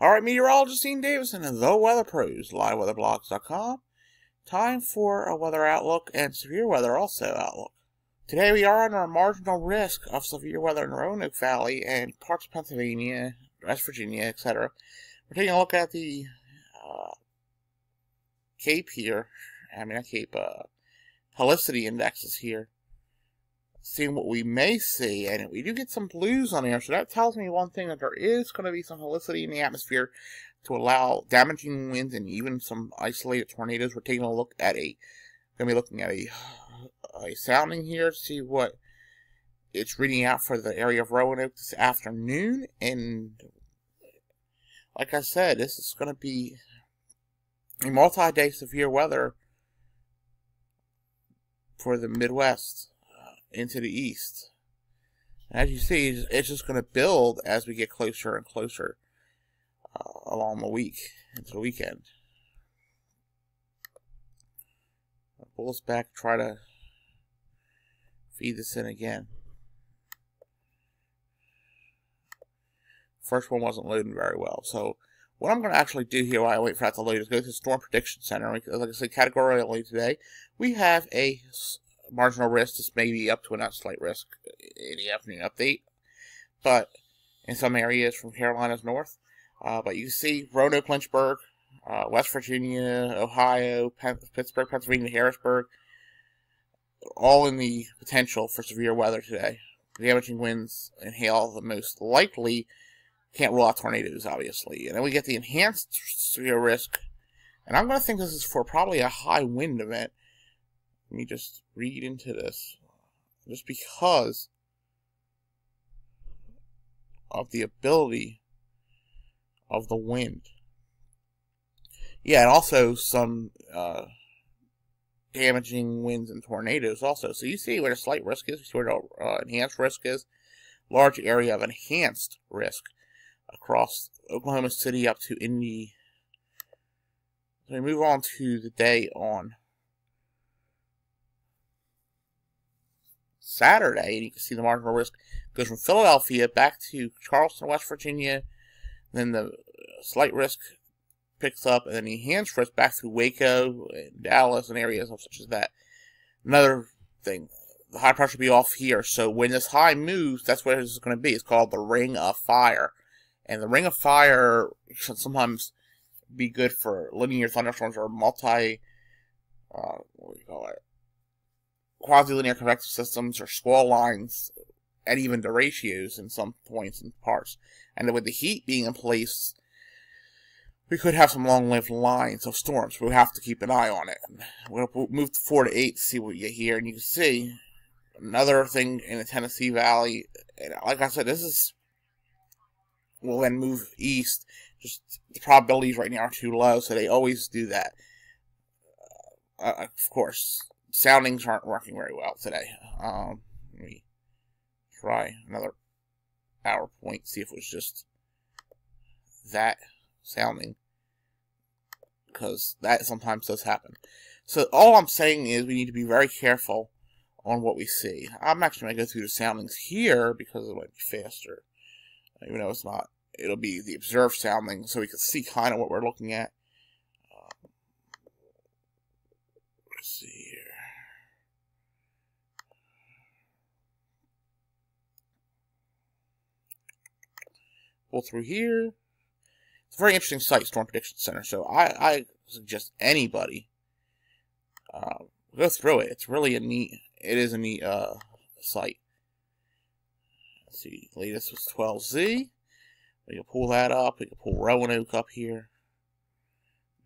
All right, meteorologist Dean Davison and the Weather Pros, liveweatherblogs.com. Time for a weather outlook and severe weather also outlook. Today we are under a marginal risk of severe weather in Roanoke Valley and parts of Pennsylvania, West Virginia, etc. We're taking a look at the uh, Cape here. I mean, not Cape, uh, helicity indexes here seeing what we may see, and we do get some blues on here, so that tells me one thing that there is going to be some helicity in the atmosphere to allow damaging winds and even some isolated tornadoes. We're taking a look at a, going to be looking at a, a sounding here to see what it's reading out for the area of Roanoke this afternoon, and like I said, this is going to be a multi-day severe weather for the Midwest into the east. As you see, it's just going to build as we get closer and closer uh, along the week, into the weekend. This back, try to feed this in again. First one wasn't loading very well, so what I'm going to actually do here while I wait for that to load is go to the Storm Prediction Center. Like I said, categorically today, we have a marginal risk. This may be up to a not slight risk in the afternoon update, but in some areas from Carolinas north. Uh, but you see Roanoke, Lynchburg, uh, West Virginia, Ohio, Pen Pittsburgh, Pennsylvania, Harrisburg, all in the potential for severe weather today. Damaging winds and hail, the most likely. Can't rule out tornadoes, obviously. And then we get the enhanced severe risk. And I'm going to think this is for probably a high wind event. Let me just read into this. Just because of the ability of the wind. Yeah, and also some uh, damaging winds and tornadoes also. So you see where the slight risk is, you see where the uh, enhanced risk is. Large area of enhanced risk across Oklahoma City up to Indy. So we move on to the day on Saturday, and you can see the marginal risk goes from Philadelphia back to Charleston, West Virginia. Then the slight risk picks up, and then the enhanced risk back to Waco and Dallas and areas such as that. Another thing, the high pressure will be off here, so when this high moves, that's what it's going to be. It's called the ring of fire. And the ring of fire should sometimes be good for linear thunderstorms or multi, uh, what do you call it? Quasi-linear convective systems or squall lines at even derechos in some points and parts. And with the heat being in place, we could have some long-lived lines of storms. We have to keep an eye on it. We'll move to 4 to 8 to see what you here. And you can see another thing in the Tennessee Valley. And like I said, this is... We'll then move east. Just the probabilities right now are too low, so they always do that. Uh, of course, soundings aren't working very well today. Um, let me try another hour point, see if it was just that sounding. Because that sometimes does happen. So all I'm saying is we need to be very careful on what we see. I'm actually going to go through the soundings here because it might be faster. Even though it's not. It'll be the observed sounding so we can see kind of what we're looking at. Um, let's see here. Through here. It's a very interesting site, Storm Prediction Center. So I, I suggest anybody uh, go through it. It's really a neat. It is a neat uh, site. Let's see. Latest was 12Z. We can pull that up. We can pull Roanoke up here.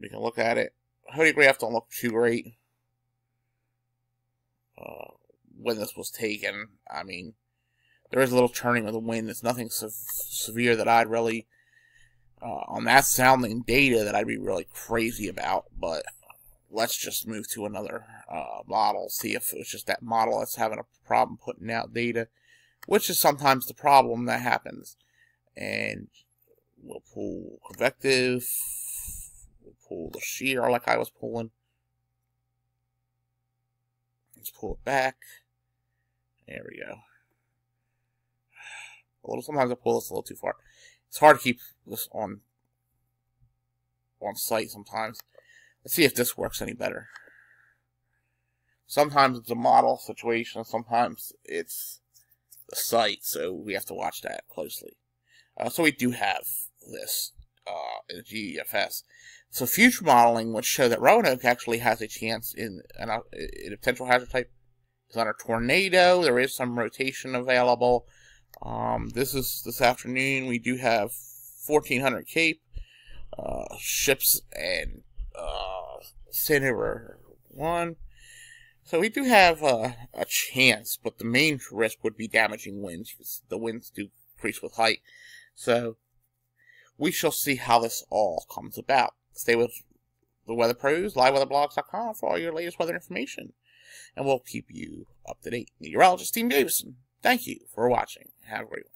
We can look at it. Hodograph don't look too great. Uh, when this was taken, I mean, there is a little turning of the wind. It's nothing se severe that I'd really, uh, on that sounding data, that I'd be really crazy about. But let's just move to another uh, model, see if it's just that model that's having a problem putting out data, which is sometimes the problem that happens. And we'll pull convective, we'll pull the shear like I was pulling. Let's pull it back. There we go a little. Sometimes I pull this a little too far. It's hard to keep this on on site sometimes. Let's see if this works any better. Sometimes it's a model situation, sometimes it's the site, so we have to watch that closely. Uh, so we do have this uh, in GFS. So future modeling would show that Roanoke actually has a chance in, in, a, in a potential hazard type is under tornado. There is some rotation available. Um, this is this afternoon. We do have 1400 Cape uh, ships and uh, River 1. So we do have uh, a chance, but the main risk would be damaging winds. The winds do increase with height. So we shall see how this all comes about. Stay with the Weather Pros, liveweatherblogs.com for all your latest weather information. And we'll keep you up to date. Meteorologist Dean Davison, thank you for watching. Have a great one.